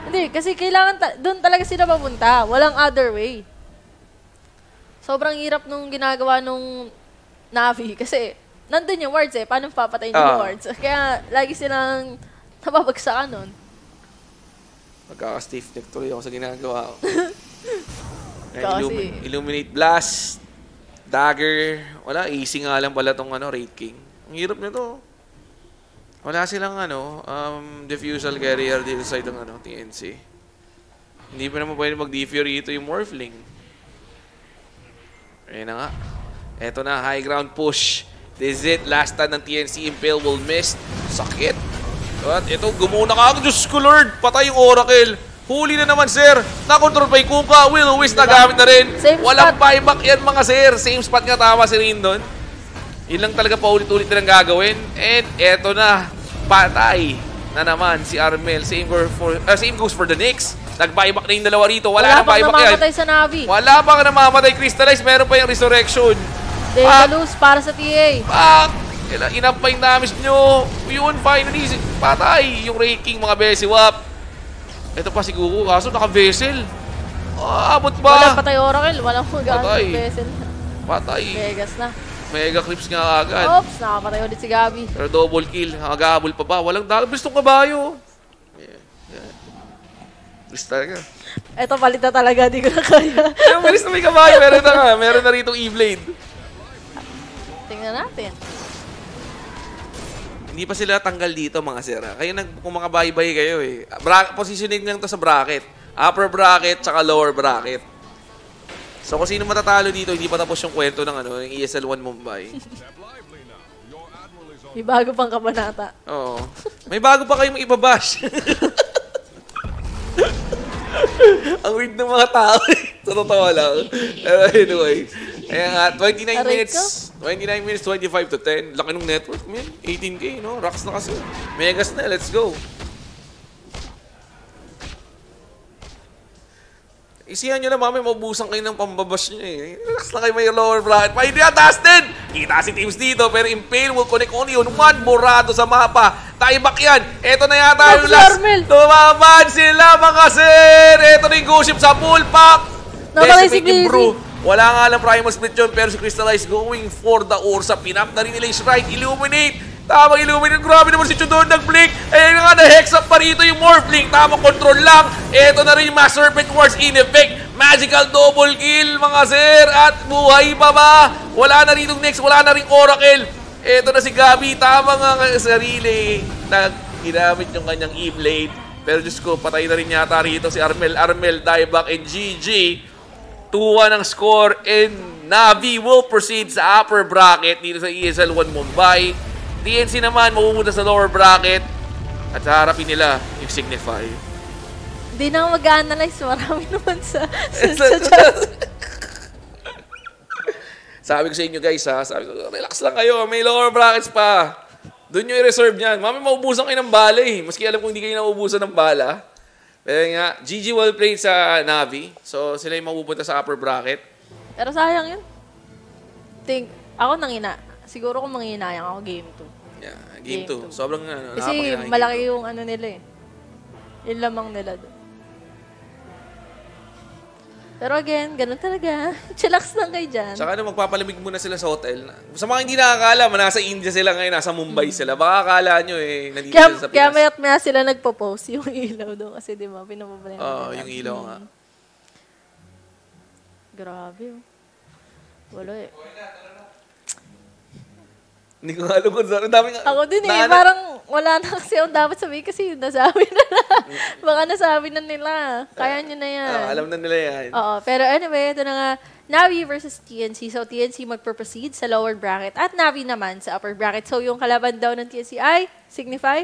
Speaker 3: Hindi, kasi kailangan, ta- doon talaga sila papunta. Walang other way. Sobrang hirap nung ginagawa nung Navi kasi nandun yung wards eh. Paano papatayin yung
Speaker 2: Ah.
Speaker 3: wards? Kaya lagi silang nababagsakan nun.
Speaker 2: Magkaka-stiff neck tuloy ako sa ginagawa ko. Ayan,
Speaker 3: Kasi-
Speaker 2: illumi- illuminate blast. Dagger. Wala, easy nga lang pala tong ano, Raid King. Ang hirap nito. Wala silang ano, um, diffusal carrier dito sa itong ano, TNC. Hindi pa naman pwede mag-defuse rito yung Morphling. Ayun na nga. Eto na, high ground push. This is it. Last stand ng TNC Impale will miss. Sakit. At ito, gumuna ka. Diyos ko Lord, patay yung Oracle. Huli na naman, sir. Nakontrol pa yung Kuka. Will Lewis nagamit na rin.
Speaker 3: Same
Speaker 2: Walang
Speaker 3: spot.
Speaker 2: buyback yan, mga sir. Same spot nga tama si Rindon. Yun lang talaga paulit-ulit nilang gagawin. And eto na, patay na naman si Armel. Same, go for, uh, same goes for the Knicks. Nag-buyback na yung dalawa rito. Wala,
Speaker 3: Wala
Speaker 2: na
Speaker 3: pang
Speaker 2: buyback yan.
Speaker 3: namamatay sa Navi.
Speaker 2: Wala pang namamatay Crystallize. Meron pa yung Resurrection.
Speaker 3: They
Speaker 2: Ah.
Speaker 3: lose para sa TA.
Speaker 2: Pak! Inap pa yung damage nyo. Yun, finally, patay yung raking mga Besiwap. Ito pa si Gugu, kaso naka-vessel. Ah, abot
Speaker 3: Wala
Speaker 2: ba?
Speaker 3: patay Oracle. Walang
Speaker 2: Patay.
Speaker 3: magamit vessel.
Speaker 2: Patay.
Speaker 3: Vegas na.
Speaker 2: Mega clips nga agad.
Speaker 3: Oops, nakapatay ulit si Gabi.
Speaker 2: Pero double kill, nakahabol pa ba? Walang dalo. Gusto ng kabayo. Yeah, yeah. Gusto talaga.
Speaker 3: Eto, palit na talaga. Di ko na kaya.
Speaker 2: Pero malis na may kabayo. Meron na nga. Meron na rito E-Blade.
Speaker 3: Tingnan natin.
Speaker 2: Hindi pa sila tanggal dito mga sir. Kayo nag kung makabaybay kayo eh. Bra- positioning lang to sa bracket. Upper bracket tsaka lower bracket. So kung sino matatalo dito, hindi pa tapos yung kwento ng ano, yung ESL 1 Mumbai.
Speaker 3: May bago pang kabanata.
Speaker 2: Oo. May bago pa kayong ibabash. Ang weird ng mga tao. eh. sa totoo lang. Pero anyway. Kaya nga, 29
Speaker 3: Aray
Speaker 2: minutes. 29 minutes, 25 to 10. Laki ng network, man. 18k, no? Rocks na kasi. Megas na, let's go. Isihan nyo na, mami, mabusan kayo ng pambabash nyo eh. Relax na kayo may lower bracket. Hindi na, Dustin! Kita si teams dito, pero Impale will connect only on one Morado sa mapa. Tieback yan. Eto na yata yung last. Lumaban sila, mga sir! Eto na yung go ship sa full pack.
Speaker 3: Namatay si
Speaker 2: brew. Wala nga lang primal split yun, pero si Crystallize going for the Ursa. Pinap na rin nila yung strike. Illuminate. Tamang illuminate. Grabe naman si Chudon nag-blink. Eh nga, na-hex up pa rito yung Morphling. Tamang control lang. Eto na rin yung Mass Serpent Wars in effect. Magical double kill, mga sir. At buhay pa ba? Wala na rin next. Wala na rin Oracle. Eto na si Gabi. Tama nga nga sarili. Na ginamit yung kanyang E-Blade. Pero Diyos ko, patay na rin yata rito si Armel. Armel, dieback, and GG. 2-1 ang score and Navi will proceed sa upper bracket dito sa ESL 1 Mumbai. TNC naman mapupunta sa lower bracket at harapin nila yung Signify.
Speaker 3: Hindi na mag-analyze. Marami naman sa, sa, sa chat.
Speaker 2: sabi ko sa inyo guys ha, sabi ko, relax lang kayo, may lower brackets pa. Doon nyo i-reserve yan. Mami, maubusan kayo ng bala eh. Maski alam kong hindi kayo naubusan ng bala. Pero nga, GG well played sa Navi. So, sila yung mapupunta sa upper bracket.
Speaker 3: Pero sayang yun. Think, ako nangina. Siguro kung manginayang ako game 2.
Speaker 2: Yeah, game 2.
Speaker 3: Game two.
Speaker 2: Sobrang ano,
Speaker 3: Kasi malaki yung ano nila eh. Yung lamang nila doon. Pero again, ganun talaga. Chillax lang kayo dyan.
Speaker 2: Tsaka ano, magpapalamig muna sila sa hotel. Sa mga hindi nakakala, nasa India sila ngayon, nasa Mumbai sila. Baka akala nyo eh, nandito
Speaker 3: Kaya,
Speaker 2: sila sa
Speaker 3: kaya
Speaker 2: Pinas.
Speaker 3: maya't maya sila nagpo-post yung ilaw doon. Kasi di ba, pinapabalik
Speaker 2: Oo, yung ilaw nga.
Speaker 3: Grabe oh. Wala eh.
Speaker 2: Hindi ko alam kung saan. Dami nga.
Speaker 3: Ako din eh,
Speaker 2: na-
Speaker 3: parang wala na kasi ang dapat sabihin kasi yung nasabi na na. Baka nasabi na nila. Kaya nyo na yan.
Speaker 2: Ah, alam na nila yan.
Speaker 3: Oo, pero anyway, ito na nga, Navi versus TNC. So, TNC magproceed sa lower bracket at Navi naman sa upper bracket. So, yung kalaban daw ng TNC ay Signify.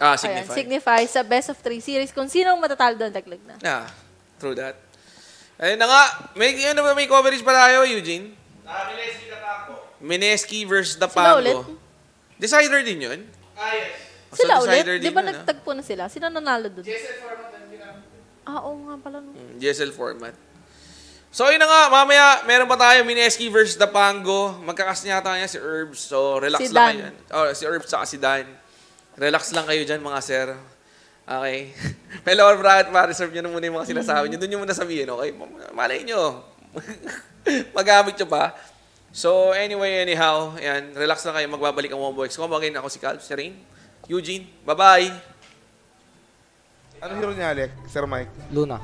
Speaker 2: Ah,
Speaker 3: Ayan,
Speaker 2: Signify.
Speaker 3: Signify sa best of three series. Kung sino ang matatalo doon, daglag na.
Speaker 2: Ah, true that. Ayun na nga. May, ano ba, may coverage pa tayo, Eugene? Mineski versus
Speaker 3: Sila
Speaker 2: Dapango.
Speaker 3: ulit?
Speaker 2: Decider din yun?
Speaker 3: Sila
Speaker 2: So,
Speaker 3: ulit? Di ba
Speaker 2: yun, ah.
Speaker 3: nagtagpo na sila? Sino nanalo doon? Ah, oo nga pala. No.
Speaker 2: Mm, GSL format. So, yun na nga. Mamaya, meron pa tayo. Mineski versus Dapango. Magkakas niya tayo si Herbs. So, relax
Speaker 3: Si
Speaker 2: lang
Speaker 3: Dan.
Speaker 2: kayo. dyan. Oh, si Herbs saka si Dan. Relax lang kayo dyan, mga sir. Okay. May lower bracket pa. Reserve nyo na muna yung mga sinasabi nyo. Doon nyo muna sabihin, okay? Malay nyo. Magamit nyo pa. So, anyway, anyhow, yan. Relax lang kayo. Magbabalik ang Wombo X. Come again, ako si Calv, si Rain. Eugene, bye-bye.
Speaker 4: Ano hero niya, Alec? Sir Mike?
Speaker 5: Luna.